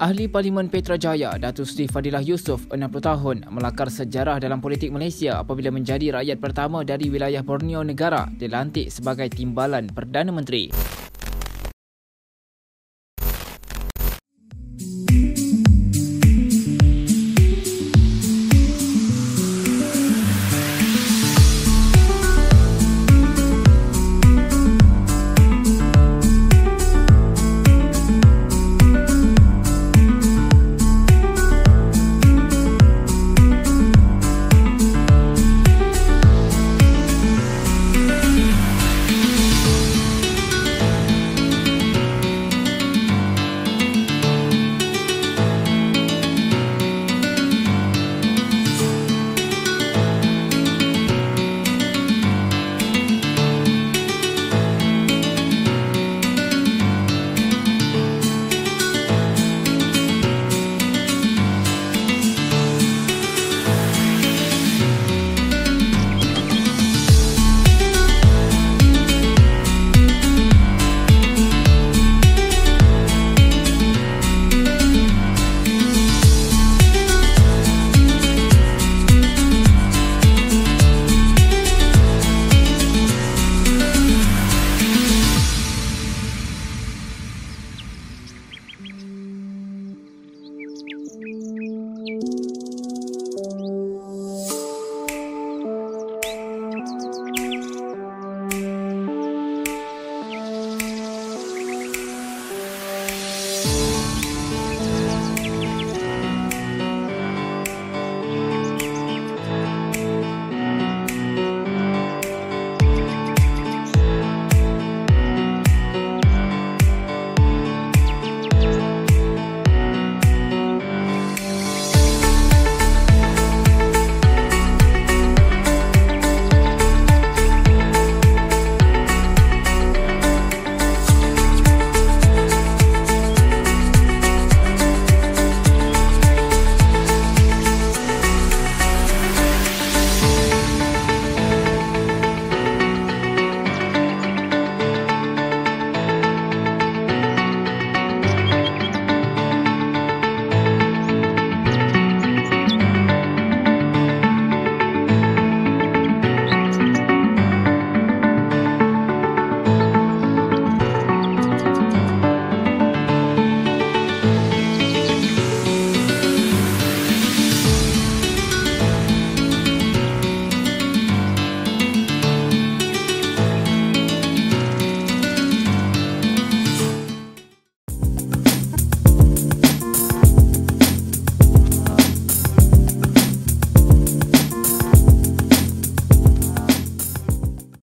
Ahli Parlimen Petra Jaya, Datuk Seri Fadilah Yusof, 60 tahun, melakar sejarah dalam politik Malaysia apabila menjadi rakyat pertama dari wilayah Borneo Negara dilantik sebagai timbalan Perdana Menteri.